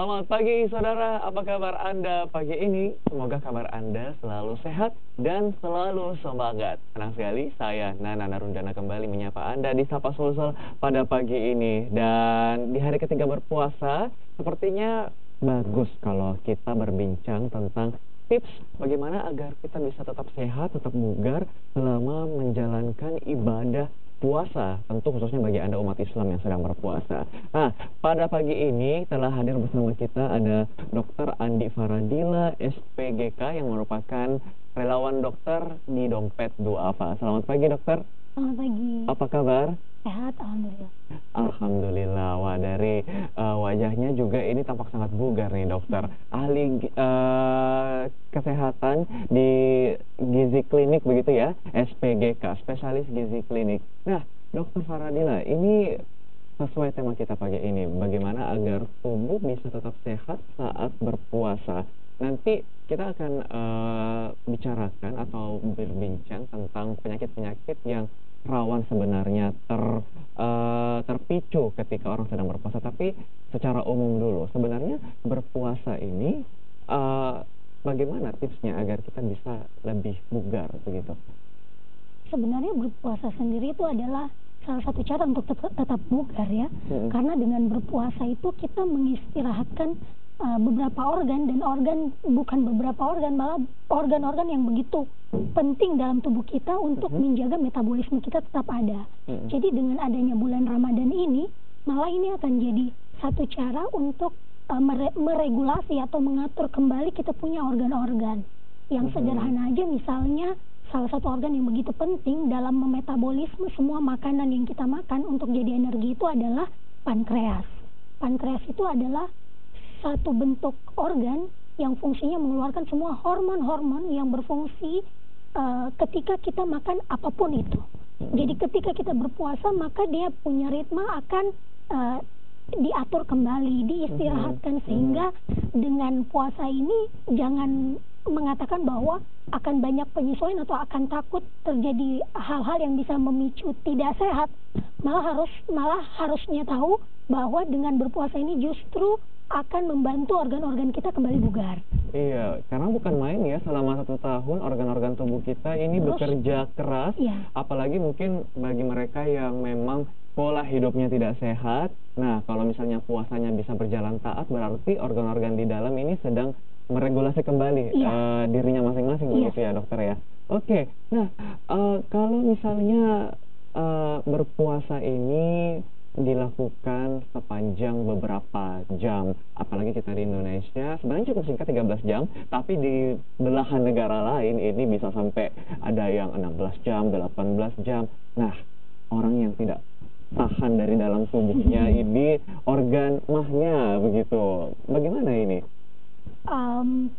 Selamat pagi saudara, apa kabar Anda pagi ini? Semoga kabar Anda selalu sehat dan selalu semangat. Senang sekali saya Nana Narundana kembali menyapa Anda di Sapa Sulsel pada pagi ini. Dan di hari ketiga berpuasa, sepertinya bagus kalau kita berbincang tentang tips bagaimana agar kita bisa tetap sehat, tetap bugar selama menjalankan ibadah puasa, tentu khususnya bagi Anda umat Islam yang sedang berpuasa. Nah, pada pagi ini telah hadir bersama kita ada Dr. Andi Faradila, SPGK, yang merupakan relawan dokter di Dompet Duafa. Selamat pagi, dokter. Selamat pagi. Apa kabar? Sehat, alhamdulillah. Alhamdulillah. Wah, dari uh, wajahnya juga ini tampak sangat bugar nih, dokter. Ahli uh, kesehatan di Gizi Klinik begitu ya, SPGK, spesialis Gizi Klinik. Nah, dokter Faradila, ini sesuai tema kita pagi ini, bagaimana agar tubuh bisa tetap sehat saat berpuasa. Nanti kita akan uh, bicarakan atau berbincang tentang penyakit-penyakit yang rawan sebenarnya ter uh, terpicu ketika orang sedang berpuasa. Tapi secara umum dulu sebenarnya berpuasa ini uh, bagaimana tipsnya agar kita bisa lebih bugar begitu? Sebenarnya berpuasa sendiri itu adalah salah satu cara untuk tetap, tetap bugar ya. Hmm. karena dengan berpuasa itu kita mengistirahatkan uh, beberapa organ dan organ bukan beberapa organ malah organ-organ yang begitu penting dalam tubuh kita untuk uh-huh. menjaga metabolisme kita tetap ada. Uh-huh. Jadi dengan adanya bulan Ramadan ini malah ini akan jadi satu cara untuk uh, mere- meregulasi atau mengatur kembali kita punya organ-organ. Yang uh-huh. sederhana aja misalnya salah satu organ yang begitu penting dalam memetabolisme semua makanan yang kita makan untuk jadi energi itu adalah pankreas. Pankreas itu adalah satu bentuk organ yang fungsinya mengeluarkan semua hormon-hormon yang berfungsi uh, ketika kita makan apa pun itu. Jadi ketika kita berpuasa maka dia punya ritme akan uh, diatur kembali, diistirahatkan sehingga dengan puasa ini jangan mengatakan bahwa akan banyak penyesuaian atau akan takut terjadi hal-hal yang bisa memicu tidak sehat. Malah harus malah harusnya tahu bahwa dengan berpuasa ini justru akan membantu organ-organ kita kembali bugar. Iya, karena bukan main ya selama satu tahun organ-organ tubuh kita ini Terus, bekerja keras, iya. apalagi mungkin bagi mereka yang memang pola hidupnya tidak sehat. Nah, kalau misalnya puasanya bisa berjalan taat, berarti organ-organ di dalam ini sedang meregulasi kembali iya. uh, dirinya masing-masing iya. begitu ya, dokter ya. Oke, nah uh, kalau misalnya uh, berpuasa ini dilakukan sepanjang beberapa jam. Apalagi kita di Indonesia sebenarnya cukup singkat 13 jam. Tapi di belahan negara lain ini bisa sampai ada yang 16 jam 18 jam. Nah orang yang tidak tahan dari dalam tubuhnya ini organ mahnya begitu. Bagaimana ini? Um,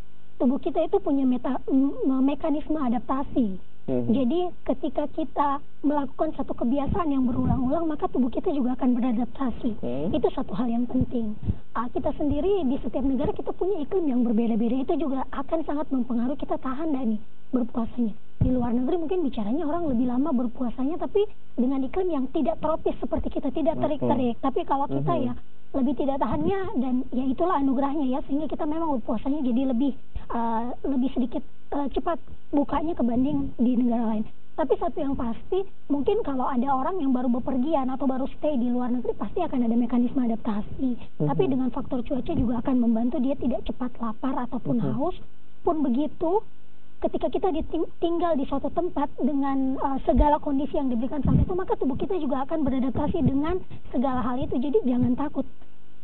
tubuh kita itu punya meta, mekanisme adaptasi Hmm. Jadi ketika kita melakukan satu kebiasaan yang berulang-ulang, maka tubuh kita juga akan beradaptasi. Hmm. Itu satu hal yang penting. Uh, kita sendiri di setiap negara kita punya iklim yang berbeda-beda. Itu juga akan sangat mempengaruhi kita tahan dan berpuasanya. Di luar negeri mungkin bicaranya orang lebih lama berpuasanya, tapi dengan iklim yang tidak tropis seperti kita, tidak terik-terik. Tapi kalau kita ya lebih tidak tahannya dan ya itulah anugerahnya ya sehingga kita memang puasanya jadi lebih uh, lebih sedikit uh, cepat bukanya kebanding di negara lain. Tapi satu yang pasti, mungkin kalau ada orang yang baru bepergian atau baru stay di luar negeri, pasti akan ada mekanisme adaptasi. Mm-hmm. Tapi dengan faktor cuaca juga akan membantu dia tidak cepat lapar ataupun mm-hmm. haus. Pun begitu, ketika kita tinggal di suatu tempat dengan uh, segala kondisi yang diberikan saat itu, maka tubuh kita juga akan beradaptasi dengan segala hal itu. Jadi jangan takut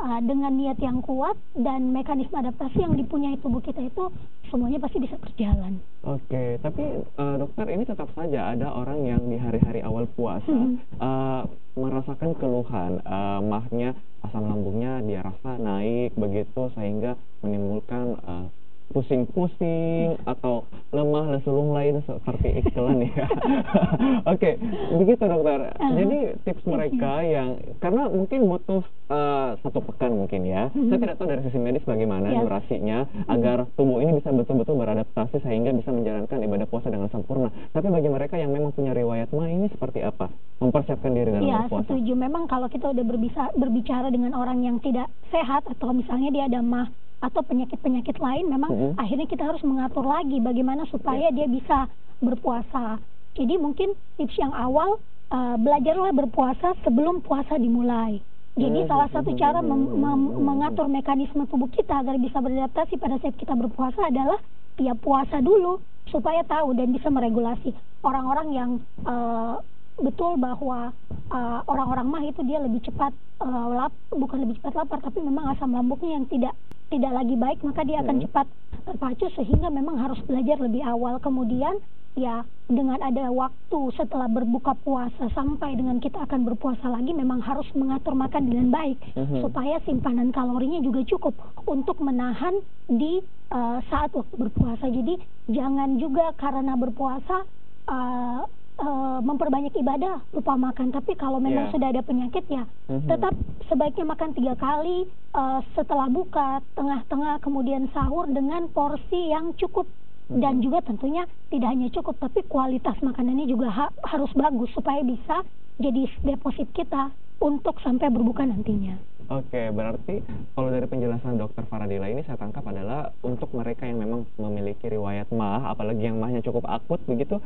uh, dengan niat yang kuat dan mekanisme adaptasi yang dipunyai tubuh kita itu semuanya pasti bisa berjalan. Oke, tapi uh, dokter ini tetap saja ada orang yang di hari-hari awal puasa hmm. uh, merasakan keluhan, uh, mahnya asam lambungnya dia rasa naik begitu sehingga menimbulkan uh, pusing-pusing atau lemah lesu lain seperti iklan ya. Oke, okay, begitu dokter. Uh, Jadi tips mereka yang karena mungkin butuh uh, satu pekan mungkin ya. Uh-huh. Saya tidak tahu dari sisi medis bagaimana yes. durasinya uh-huh. agar tubuh ini bisa betul-betul beradaptasi sehingga bisa menjalankan ibadah puasa dengan sempurna. Tapi bagi mereka yang memang punya riwayat mah ini seperti apa? Mempersiapkan diri dalam ya, berpuasa. Ya, setuju. Memang kalau kita udah berbisa, berbicara dengan orang yang tidak sehat atau misalnya dia ada mah atau penyakit-penyakit lain memang mm -hmm. akhirnya kita harus mengatur lagi bagaimana supaya yeah. dia bisa berpuasa. Jadi mungkin tips yang awal uh, belajarlah berpuasa sebelum puasa dimulai. Jadi mm-hmm. salah satu cara mem mem mengatur mekanisme tubuh kita agar bisa beradaptasi pada saat kita berpuasa adalah ya puasa dulu supaya tahu dan bisa meregulasi orang-orang yang uh, betul bahwa uh, orang-orang mah itu dia lebih cepat uh, lap bukan lebih cepat lapar tapi memang asam lambungnya yang tidak tidak lagi baik maka dia akan hmm. cepat terpacu sehingga memang harus belajar lebih awal kemudian ya dengan ada waktu setelah berbuka puasa sampai dengan kita akan berpuasa lagi memang harus mengatur makan dengan baik hmm. supaya simpanan kalorinya juga cukup untuk menahan di uh, saat waktu berpuasa jadi jangan juga karena berpuasa uh, uh, memperbanyak ibadah lupa makan tapi kalau memang yeah. sudah ada penyakit ya mm-hmm. tetap sebaiknya makan tiga kali uh, setelah buka tengah-tengah kemudian sahur dengan porsi yang cukup mm-hmm. dan juga tentunya tidak hanya cukup tapi kualitas makanannya juga ha- harus bagus supaya bisa jadi deposit kita untuk sampai berbuka nantinya. Oke, berarti kalau dari penjelasan dokter Faradila ini saya tangkap adalah untuk mereka yang memang memiliki riwayat mah, apalagi yang mahnya cukup akut begitu,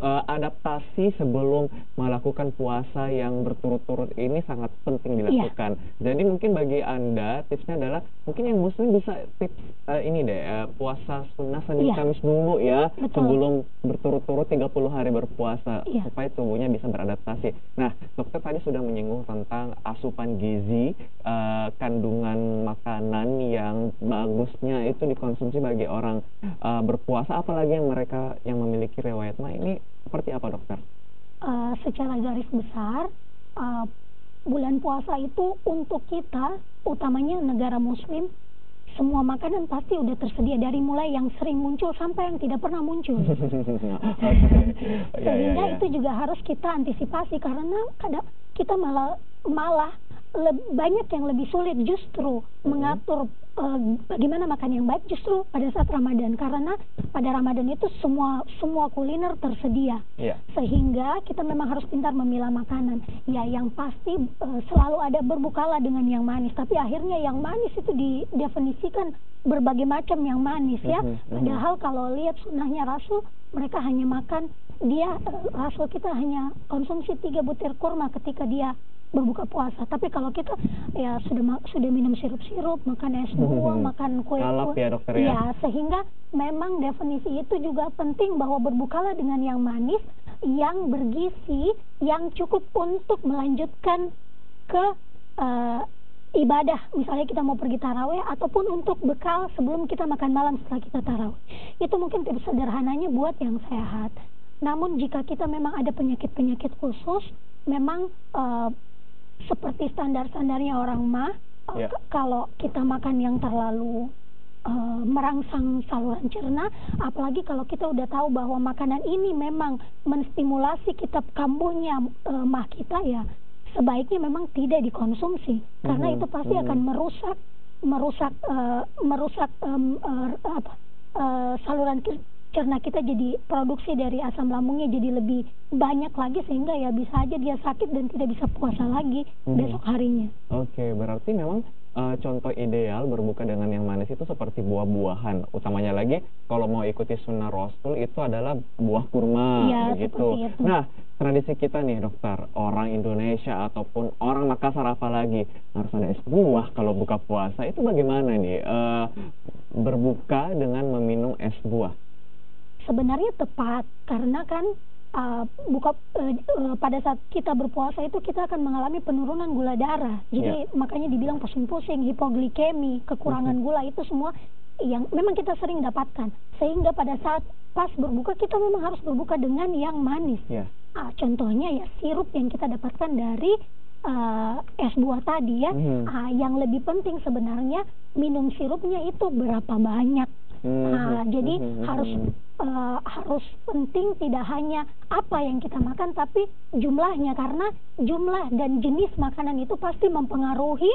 uh, adaptasi sebelum melakukan puasa yang berturut-turut ini sangat penting iya. dilakukan. Yeah. Jadi mungkin bagi anda tipsnya adalah mungkin yang muslim bisa tips uh, ini deh uh, puasa sunnah Senin yeah. Kamis dulu ya Betul. sebelum berturut-turut 30 hari berpuasa yeah. supaya tubuhnya bisa beradaptasi. Nah, dokter tadi sudah menyinggung tentang asupan gizi uh, kandungan makanan yang bagusnya itu dikonsumsi bagi orang uh, berpuasa apalagi yang mereka yang memiliki riwayat mah ini seperti apa dokter? Uh, secara garis besar uh, bulan puasa itu untuk kita utamanya negara muslim semua makanan pasti udah tersedia dari mulai yang sering muncul sampai yang tidak pernah muncul. okay. Ya, Sehingga ya, ya. itu juga harus kita antisipasi karena kadang kita malah malah banyak yang lebih sulit justru hmm. mengatur uh, bagaimana makan yang baik justru pada saat Ramadan karena pada Ramadan itu semua semua kuliner tersedia yeah. sehingga kita memang harus pintar memilah makanan ya yang pasti uh, selalu ada berbukalah dengan yang manis tapi akhirnya yang manis itu didefinisikan berbagai macam yang manis ya mm -hmm. padahal kalau lihat sunnahnya Rasul mereka hanya makan dia uh, Rasul kita hanya konsumsi tiga butir kurma ketika dia berbuka puasa. Tapi kalau kita ya sudah sudah minum sirup-sirup, makan es buah, hmm. makan kue, kue ya dokter ya. Ya, sehingga memang definisi itu juga penting bahwa berbukalah dengan yang manis, yang bergizi, yang cukup untuk melanjutkan ke uh, ibadah. Misalnya kita mau pergi taraweh ataupun untuk bekal sebelum kita makan malam setelah kita taraweh. Itu mungkin tips sederhananya buat yang sehat. Namun jika kita memang ada penyakit-penyakit khusus, memang uh, seperti standar-standarnya orang mah yeah. Ya. kalau kita makan yang terlalu uh, merangsang saluran cerna apalagi kalau kita udah tahu bahwa makanan ini memang menstimulasi kita kambuhnya uh, mah kita ya sebaiknya memang tidak dikonsumsi karena itu pasti mm-hmm. akan merusak merusak uh, merusak um, uh, apa uh, saluran karena kita jadi produksi dari asam lambungnya jadi lebih banyak lagi sehingga ya bisa aja dia sakit dan tidak bisa puasa lagi hmm. besok harinya. Oke, okay, berarti memang uh, contoh ideal berbuka dengan yang manis itu seperti buah-buahan. Utamanya lagi kalau mau ikuti sunnah Rasul itu adalah buah kurma ya, begitu. Nah, tradisi kita nih dokter, orang Indonesia ataupun orang Makassar apalagi harus ada es buah kalau buka puasa. Itu bagaimana nih uh, berbuka dengan meminum es buah? Sebenarnya tepat karena kan uh, buka uh, uh, pada saat kita berpuasa itu kita akan mengalami penurunan gula darah. Jadi yeah. makanya dibilang pusing-pusing, hipoglikemi, kekurangan gula itu semua yang memang kita sering dapatkan. Sehingga pada saat pas berbuka kita memang harus berbuka dengan yang manis. Yeah. Uh, contohnya ya sirup yang kita dapatkan dari uh, es buah tadi ya. Mm -hmm. uh, yang lebih penting sebenarnya minum sirupnya itu berapa banyak. Nah, jadi hmm. harus uh, harus penting tidak hanya apa yang kita makan tapi jumlahnya. Karena jumlah dan jenis makanan itu pasti mempengaruhi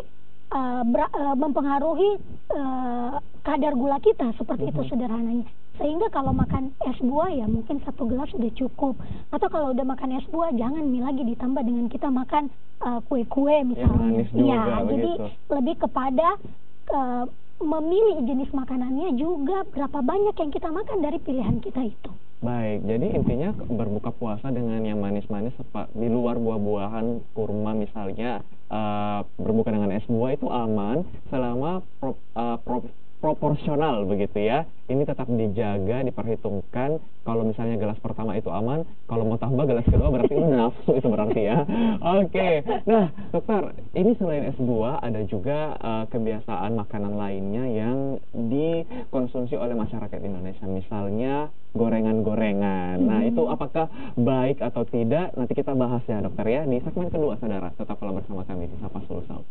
uh, uh, mempengaruhi uh, kadar gula kita seperti itu sederhananya. Sehingga kalau makan es buah ya mungkin satu gelas sudah cukup. Atau kalau udah makan es buah jangan mie lagi ditambah dengan kita makan kue-kue uh, misalnya. ya, jadi lebih kepada uh, memilih jenis makanannya juga berapa banyak yang kita makan dari pilihan kita itu. Baik, jadi intinya berbuka puasa dengan yang manis-manis di luar buah-buahan kurma misalnya uh, berbuka dengan es buah itu aman selama pro, uh, pro, proporsional begitu ya. Ini tetap dijaga, diperhitungkan. Kalau misalnya gelas pertama itu aman, kalau mau tambah gelas kedua berarti ini nafsu itu berarti ya. Oke. Okay. Nah, dokter, ini selain es buah ada juga uh, kebiasaan makanan lainnya yang dikonsumsi oleh masyarakat Indonesia. Misalnya gorengan-gorengan. Nah, itu apakah baik atau tidak? Nanti kita bahas ya, dokter ya di segmen kedua, saudara. Tetaplah bersama kami di Sapa Sulsel.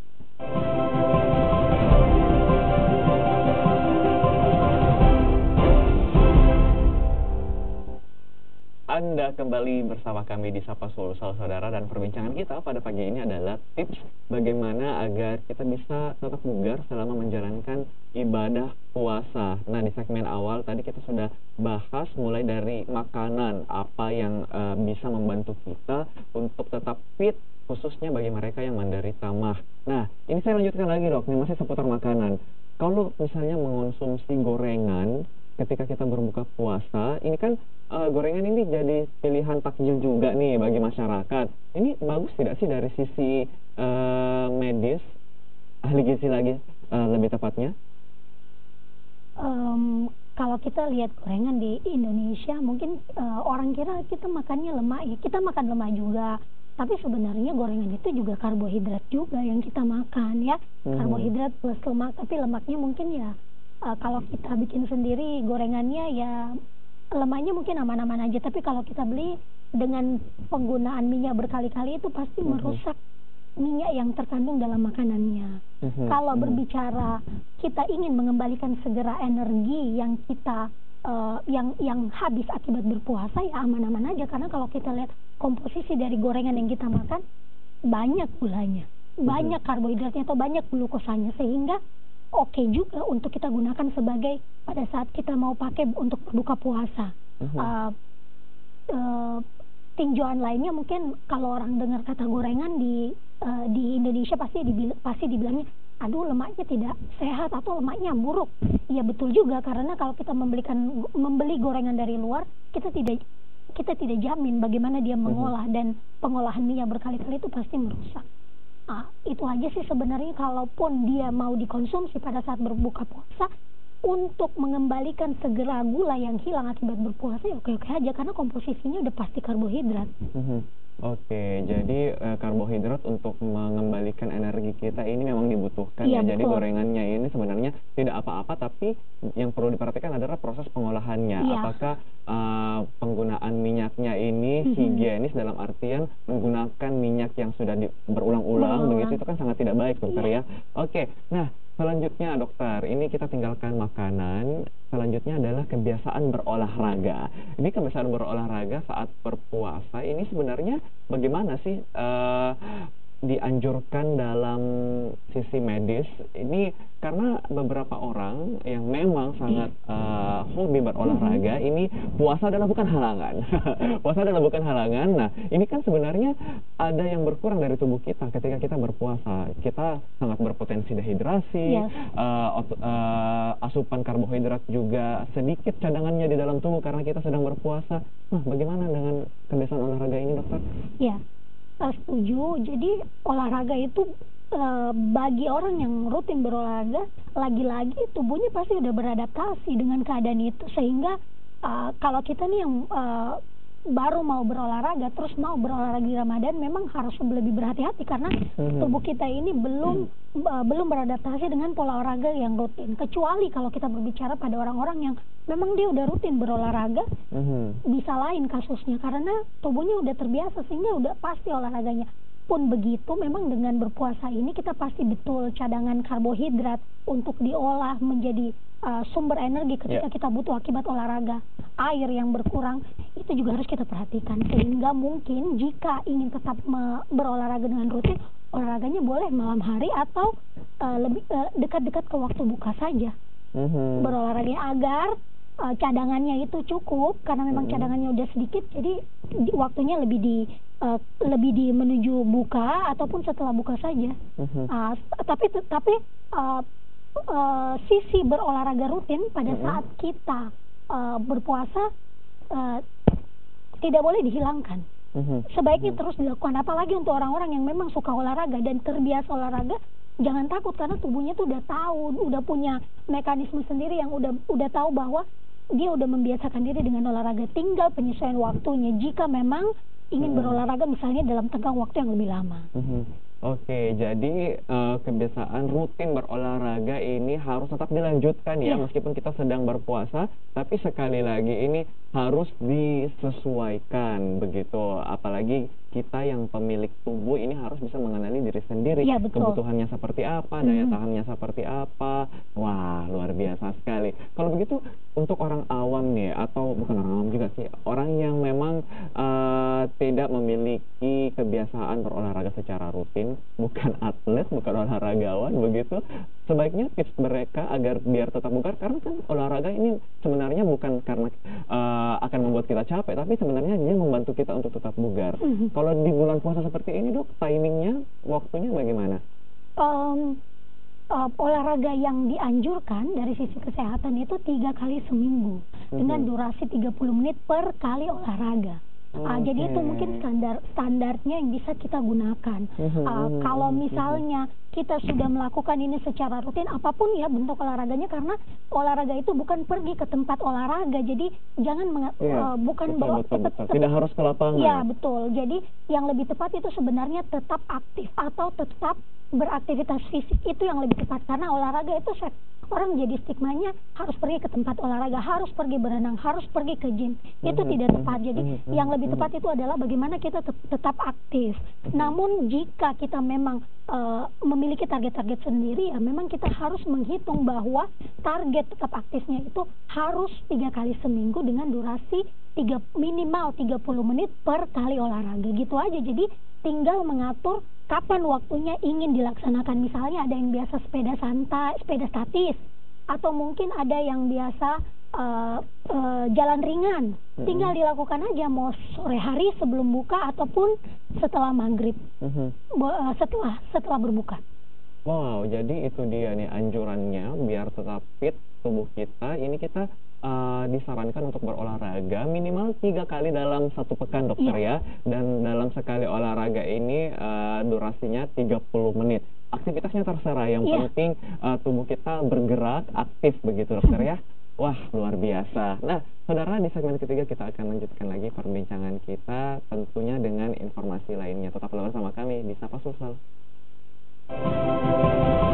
Anda kembali bersama kami di Sapa Sulsel Saudara dan perbincangan kita pada pagi ini adalah tips bagaimana agar kita bisa tetap bugar selama menjalankan ibadah puasa. Nah, di segmen awal tadi kita sudah bahas mulai dari makanan apa yang uh, bisa membantu kita untuk tetap fit khususnya bagi mereka yang menderita mah. Nah, ini saya lanjutkan lagi dok, ini masih seputar makanan. Kalau misalnya mengonsumsi gorengan ketika kita berbuka puasa, ini kan uh, gorengan ini jadi pilihan takjil juga nih bagi masyarakat. Ini bagus tidak sih dari sisi uh, medis, ahli gizi lagi uh, lebih tepatnya? Um, kalau kita lihat gorengan di Indonesia, mungkin uh, orang kira kita makannya lemak ya. Kita makan lemak juga, tapi sebenarnya gorengan itu juga karbohidrat juga yang kita makan ya. Hmm. Karbohidrat plus lemak, tapi lemaknya mungkin ya uh, kalau kita bikin sendiri gorengannya ya lemaknya mungkin aman-aman aja tapi kalau kita beli dengan penggunaan minyak berkali-kali itu pasti uh merusak minyak yang terkandung dalam makanannya. Uh-huh. Kalau uh-huh. berbicara kita ingin mengembalikan segera energi yang kita uh, yang yang habis akibat berpuasa ya aman-aman aja karena kalau kita lihat komposisi dari gorengan yang kita makan banyak gulanya, banyak karbohidratnya atau banyak glukosanya sehingga oke okay juga untuk kita gunakan sebagai pada saat kita mau pakai untuk berbuka puasa. Uh-huh. Uh, uh, tinjauan lainnya mungkin kalau orang dengar kata gorengan di uh, di Indonesia pasti dibil pasti dibilangnya aduh lemaknya tidak sehat atau lemaknya buruk. Iya betul juga karena kalau kita membelikan membeli gorengan dari luar kita tidak kita tidak jamin bagaimana dia mengolah uh -huh. dan pengolahan minyak berkali-kali itu pasti merusak. Nah, itu aja sih sebenarnya kalaupun dia mau dikonsumsi pada saat berbuka puasa untuk mengembalikan segera gula yang hilang akibat berpuasa ya oke-oke aja karena komposisinya udah pasti karbohidrat. Mm -hmm. Oke, jadi uh, karbohidrat untuk mengembalikan energi kita ini memang dibutuhkan ya. ya. Jadi gorengannya ini sebenarnya tidak apa-apa, tapi yang perlu diperhatikan adalah proses pengolahannya. Ya. Apakah uh, penggunaan minyaknya ini mm-hmm. higienis dalam artian menggunakan minyak yang sudah berulang-ulang, begitu itu kan sangat tidak baik, dokter ya. ya. Oke, nah Selanjutnya dokter, ini kita tinggalkan makanan. Selanjutnya adalah kebiasaan berolahraga. Ini kebiasaan berolahraga saat berpuasa ini sebenarnya bagaimana sih uh, dianjurkan dalam sisi medis ini karena beberapa orang yang memang sangat uh, hobi berolahraga ini puasa adalah bukan halangan. Puasa adalah bukan halangan. Nah ini kan sebenarnya ada yang berkurang dari tubuh kita ketika kita berpuasa. Kita sangat berpotensi dehidrasi yes. uh, uh, asupan karbohidrat juga sedikit cadangannya di dalam tubuh karena kita sedang berpuasa. Nah bagaimana dengan kebiasaan olahraga ini dokter? Setuju. Jadi olahraga itu uh, bagi orang yang rutin berolahraga lagi-lagi tubuhnya pasti udah beradaptasi dengan keadaan itu. Sehingga uh, kalau kita nih yang uh, baru mau berolahraga terus mau berolahraga di Ramadan memang harus lebih berhati-hati karena hmm. tubuh kita ini belum uh, belum beradaptasi dengan pola olahraga yang rutin kecuali kalau kita berbicara pada orang-orang yang memang dia udah rutin berolahraga hmm. bisa lain kasusnya karena tubuhnya udah terbiasa sehingga udah pasti olahraganya pun begitu memang dengan berpuasa ini kita pasti betul cadangan karbohidrat untuk diolah menjadi uh, sumber energi ketika yeah. kita butuh akibat olahraga air yang berkurang itu juga harus kita perhatikan sehingga mungkin jika ingin tetap berolahraga dengan rutin olahraganya boleh malam hari atau uh, lebih uh, dekat-dekat ke waktu buka saja mm-hmm. berolahraga agar uh, cadangannya itu cukup karena memang mm-hmm. cadangannya udah sedikit jadi di, waktunya lebih di uh, lebih di menuju buka ataupun setelah buka saja mm-hmm. uh, tapi tapi uh, uh, sisi berolahraga rutin pada mm-hmm. saat kita uh, berpuasa uh, tidak boleh dihilangkan mm-hmm. sebaiknya mm-hmm. terus dilakukan apalagi untuk orang-orang yang memang suka olahraga dan terbiasa olahraga jangan takut karena tubuhnya tuh udah tahu, udah punya mekanisme sendiri yang udah udah tahu bahwa dia udah membiasakan diri dengan olahraga. Tinggal penyesuaian waktunya. Jika memang ingin hmm. berolahraga misalnya dalam tenggang waktu yang lebih lama. Hmm. Oke, jadi uh, kebiasaan rutin berolahraga ini harus tetap dilanjutkan ya, yeah. meskipun kita sedang berpuasa. Tapi sekali lagi ini harus disesuaikan begitu, apalagi kita yang pemilik tubuh ini harus bisa mengenali diri sendiri ya, betul. kebutuhannya seperti apa daya hmm. tahannya seperti apa wah luar biasa sekali kalau begitu untuk orang awam nih atau bukan orang awam juga sih orang yang memang uh, tidak memiliki kebiasaan berolahraga secara rutin bukan atlet bukan olahragawan begitu sebaiknya tips mereka agar biar tetap bugar karena kan olahraga ini sebenarnya bukan karena uh, akan membuat kita capek tapi sebenarnya dia membantu kita untuk tetap bugar mm -hmm kalau di bulan puasa seperti ini dok timingnya waktunya bagaimana um, uh, olahraga yang dianjurkan dari sisi kesehatan itu tiga kali seminggu mm-hmm. dengan durasi 30 menit per kali olahraga Okay. Uh, jadi itu mungkin standar standarnya yang bisa kita gunakan. Uh, kalau misalnya kita sudah melakukan ini secara rutin, apa pun ya bentuk olahraganya, karena olahraga itu bukan pergi ke tempat olahraga, jadi jangan iya, uh, bukan betul, betul, betul. tidak harus ke lapangan. Ya betul. Jadi yang lebih tepat itu sebenarnya tetap aktif atau tetap beraktivitas fisik itu yang lebih tepat karena olahraga itu set orang jadi stigmanya harus pergi ke tempat olahraga, harus pergi berenang, harus pergi ke gym. Itu mm -hmm. tidak tepat. Jadi mm -hmm. yang lebih tepat itu adalah bagaimana kita tetap aktif. Namun jika kita memang uh, memiliki target-target sendiri ya memang kita harus menghitung bahwa target tetap aktifnya itu harus tiga kali seminggu dengan durasi tiga minimal 30 menit per kali olahraga gitu aja. Jadi tinggal mengatur kapan waktunya ingin dilaksanakan. Misalnya ada yang biasa sepeda santai, sepeda statis, atau mungkin ada yang biasa uh, uh, jalan ringan. Mm-hmm. Tinggal dilakukan aja mau sore hari sebelum buka ataupun setelah maghrib, mm-hmm. uh, setelah setelah berbuka. Wow, jadi itu dia nih anjurannya biar tetap fit tubuh kita. Ini kita uh, disarankan untuk berolahraga minimal tiga kali dalam satu pekan dokter yeah. ya. Dan dalam sekali olahraga ini uh, durasinya 30 menit. Aktivitasnya terserah, yang yeah. penting uh, tubuh kita bergerak aktif begitu dokter ya. Wah, luar biasa. Nah, saudara, di segmen ketiga kita akan lanjutkan lagi perbincangan kita tentunya dengan informasi lainnya. Tetaplah bersama kami di Sapa Sosial. あっ。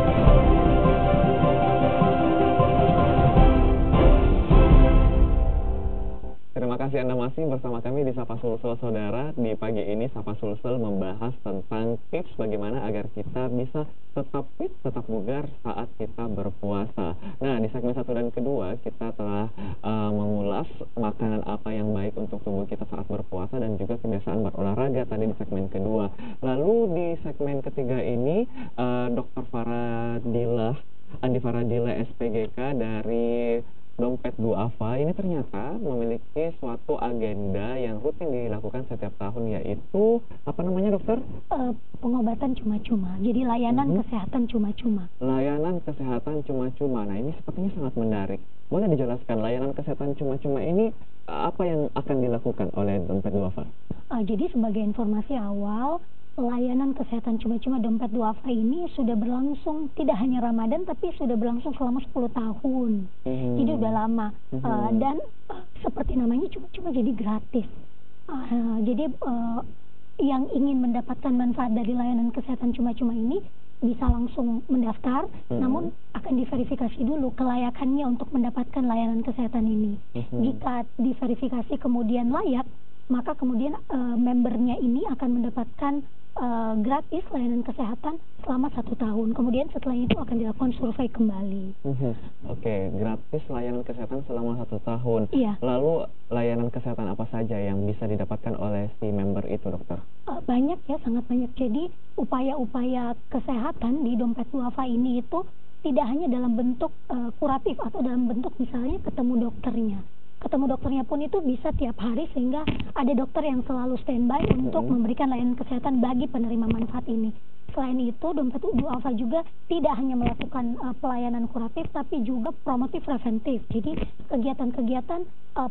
Kasih Anda masih bersama kami di Sapa Sulsel Saudara. Di pagi ini Sapa Sulsel membahas tentang tips bagaimana agar kita bisa tetap fit, tetap bugar saat kita berpuasa. Nah, di segmen satu dan kedua kita telah uh, mengulas makanan apa yang baik untuk tubuh kita saat berpuasa dan juga kebiasaan berolahraga tadi di segmen kedua. Lalu di segmen ketiga ini uh, Dr. Faradilah Andi Faradila SPGK dari dompet duafa ini ternyata memiliki suatu agenda yang rutin dilakukan setiap tahun yaitu apa namanya dokter? Uh, pengobatan cuma-cuma. Jadi layanan hmm. kesehatan cuma-cuma. Layanan kesehatan cuma-cuma. Nah ini sepertinya sangat menarik. Boleh dijelaskan layanan kesehatan cuma-cuma ini apa yang akan dilakukan oleh dompet duafa? Uh, jadi sebagai informasi awal layanan kesehatan cuma-cuma dompet duafa ini sudah berlangsung tidak hanya Ramadan tapi sudah berlangsung selama 10 tahun. Hmm. Jadi udah lama hmm. uh, dan uh, seperti namanya cuma-cuma jadi gratis. Uh, jadi uh, yang ingin mendapatkan manfaat dari layanan kesehatan cuma-cuma ini bisa langsung mendaftar, hmm. namun akan diverifikasi dulu kelayakannya untuk mendapatkan layanan kesehatan ini. Hmm. Jika diverifikasi kemudian layak, maka kemudian uh, membernya ini akan mendapatkan uh, gratis layanan kesehatan selama satu tahun. Kemudian setelah itu akan dilakukan survei kembali. Mm -hmm. Oke, okay, gratis layanan kesehatan selama satu tahun. Iya. Lalu layanan kesehatan apa saja yang bisa didapatkan oleh si member itu, dokter? Uh, banyak ya, sangat banyak. Jadi upaya-upaya kesehatan di dompet duafa ini itu tidak hanya dalam bentuk uh, kuratif atau dalam bentuk misalnya ketemu dokternya ketemu dokternya pun itu bisa tiap hari sehingga ada dokter yang selalu standby untuk memberikan layanan kesehatan bagi penerima manfaat ini. Selain itu, dompet Udu Alfa juga tidak hanya melakukan uh, pelayanan kuratif, tapi juga promotif preventif. Jadi kegiatan-kegiatan uh,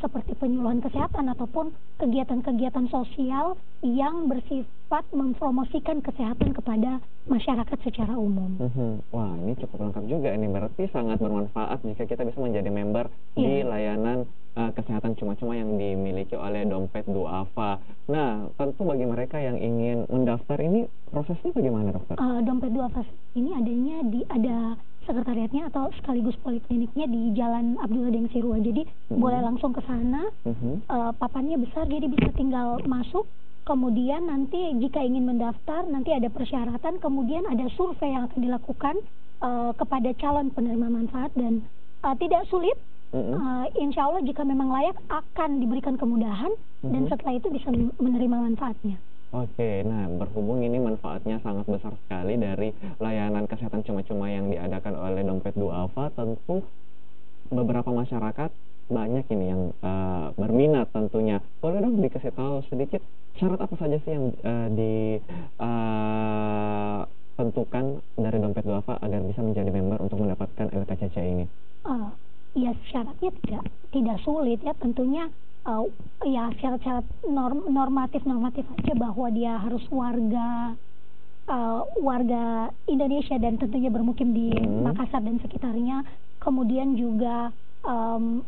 seperti penyuluhan kesehatan ataupun kegiatan-kegiatan sosial yang bersifat mempromosikan kesehatan kepada masyarakat secara umum. -hmm. Wah, ini cukup lengkap juga ini berarti sangat bermanfaat jika kita bisa menjadi member yeah. di iya. layanan uh, kesehatan cuma-cuma yang dimiliki oleh dompet Duafa. Nah, tentu bagi mereka yang ingin mendaftar ini prosesnya bagaimana, dokter? Uh, dompet Duafa ini adanya di ada sekretariatnya atau sekaligus polikliniknya di Jalan Abdullah Deng Sirua. Jadi mm -hmm. boleh langsung ke sana. Mm -hmm. uh, papannya besar jadi bisa tinggal masuk. Kemudian nanti jika ingin mendaftar nanti ada persyaratan, kemudian ada survei yang akan dilakukan uh, kepada calon penerima manfaat dan uh, tidak sulit. Uh, insya Allah jika memang layak akan diberikan kemudahan mm -hmm. dan setelah itu bisa menerima manfaatnya. Oke, nah berhubung ini manfaatnya sangat besar sekali dari layanan kesehatan cuma-cuma yang diadakan oleh Dompet Duafa, tentu beberapa masyarakat banyak ini yang uh, berminat tentunya. Boleh dong dikasih tahu sedikit syarat apa saja sih yang uh, ditentukan uh, dari Dompet Duafa agar bisa menjadi member untuk mendapatkan LKCC ini? Uh, ya syaratnya tidak tidak sulit ya tentunya uh, ya syarat-syarat norm, normatif-normatif aja bahwa dia harus warga uh, warga Indonesia dan tentunya bermukim di hmm. Makassar dan sekitarnya. Kemudian juga um,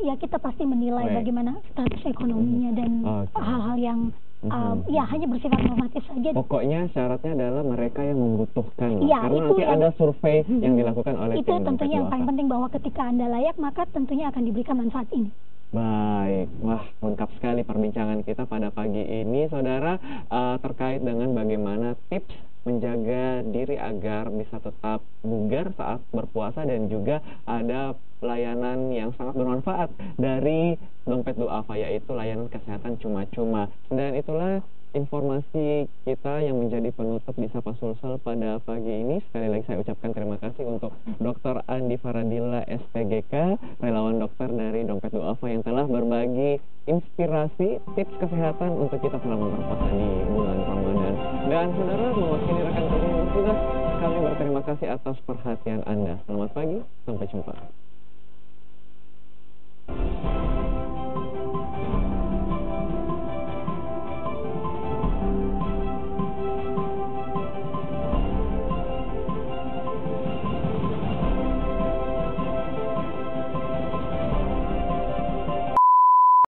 ya kita pasti menilai Baik. bagaimana status ekonominya dan hal-hal okay. yang um, ya hanya bersifat normatif saja. Pokoknya syaratnya adalah mereka yang membutuhkan, ya, karena itu nanti yang, ada survei hmm, yang dilakukan oleh itu tentunya yang paling penting bahwa ketika anda layak maka tentunya akan diberikan manfaat ini. Baik, wah lengkap sekali perbincangan kita pada pagi ini, saudara, uh, terkait dengan bagaimana tips menjaga diri agar bisa tetap bugar saat berpuasa dan juga ada layanan yang sangat bermanfaat dari dompet duafa yaitu layanan kesehatan cuma-cuma. Dan itulah informasi kita yang menjadi penutup di Sapa Sulsel pada pagi ini. Sekali lagi saya ucapkan terima kasih untuk Dr. Andi Faradila SPGK, relawan dokter dari Dompet Duafa yang telah berbagi inspirasi tips kesehatan untuk kita selama berpuasa di bulan Ramadan. Dan saudara mewakili rekan kami yang sudah kami berterima kasih atas perhatian Anda. Selamat pagi, sampai jumpa.